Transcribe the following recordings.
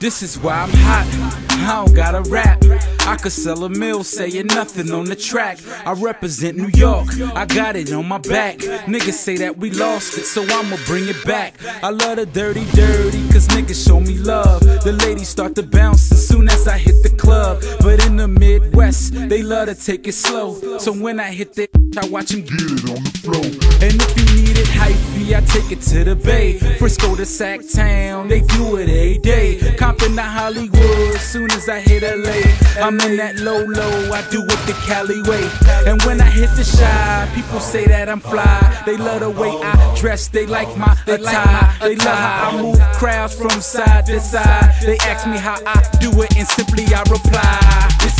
This is why I'm hot. I don't gotta rap. I could sell a mill saying nothing on the track. I represent New York, I got it on my back. Niggas say that we lost it, so I'ma bring it back. I love the dirty, dirty, cause niggas show me love. The ladies start to bounce as soon as I hit the club. But in the Midwest, they love to take it slow. So when I hit the, I watch them get it on the floor. And if you take it to the Bay. Frisco to Sac Town, they do it every day. Compton to Hollywood, soon as I hit LA. I'm in that low low, I do it the Cali way. And when I hit the Chi, people say that I'm fly. They love the way I dress, they like my attire. They love how I move crowds from side to side. They ask me how I do it, and simply I reply. Is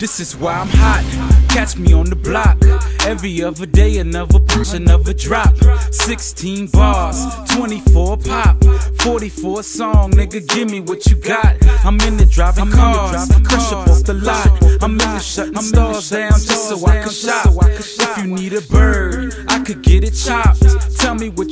This is why I'm hot. Catch me on the block. Every other day, another push, another drop. 16 bars, 24 pop, 44 song. Nigga, give me what you got. I'm in the driving cars, crush up off the lot. I'm in the shutting stars down just so I can shop. If you need a bird, I could get it chopped.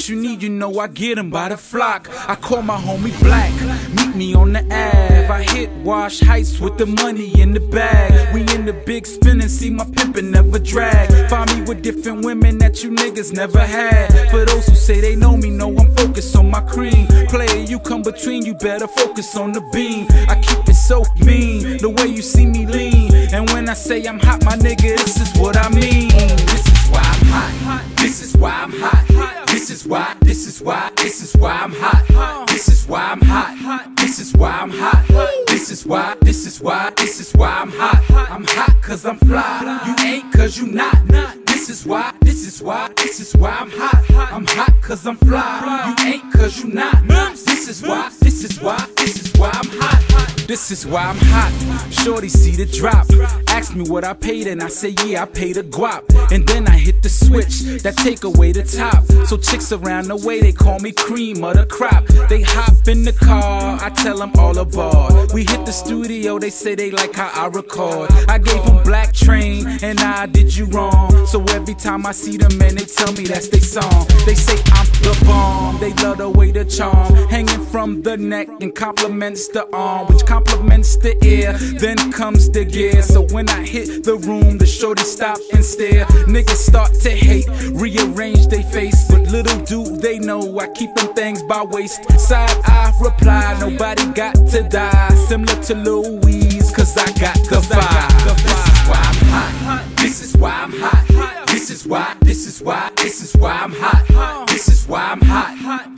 You need, you know I get 'em by the flock. I call my homie Black, meet me on the Ave. I hit Wash Heights with the money in the bag. We in the big spin and see my pimpin' never drag. Find me with different women that you niggas never had. For those who say they know me, know I'm focused on my cream. Player, you come between, you better focus on the beam. I keep it so mean, the way you see me lean. And when I say I'm hot, my nigga, this is what I mean. This is why I'm hot. This is why I'm hot. This is why, this is why, this is why I'm hot. This is why I'm hot. This is why I'm hot. This is why, this is why, this is why I'm hot. I'm hot cause I'm fly. You ain't cause you not. This is why, this is why, this is why I'm hot. I'm hot cause I'm fly. You ain't cause you not. This is why, this is why, this is why I'm hot. This is why I'm hot. Shorty see the drop. Ask me what I paid and I say yeah I paid a guap. And then I hit the switch that take away the top. So chicks around the way they call me cream of the crop. They hop in the car, I tell them all aboard. We hit the studio, they say they like how I record. I gave them Black Train and I did you wrong. So every time I see them man they tell me that's their song. They say I'm the bomb. They love the way the charm hanging from the neck and compliments the arm, which the ear. Then comes the gear. So when I hit the room, the shorty stop and stare. Niggas start to hate, rearrange they face, but little do they know I keep them things by waist. Side I reply, nobody got to die. Similar to Louise, cause I got the vibe. This is why I'm hot. This is why I'm hot. This is why, this is why, this is why I'm hot. This is why I'm hot.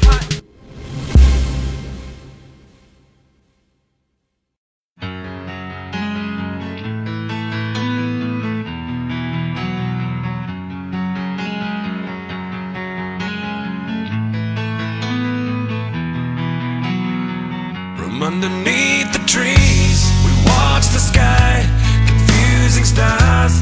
Underneath the trees, we watch the sky, confusing stars